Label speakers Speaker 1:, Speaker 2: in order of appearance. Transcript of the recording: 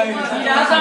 Speaker 1: Ai.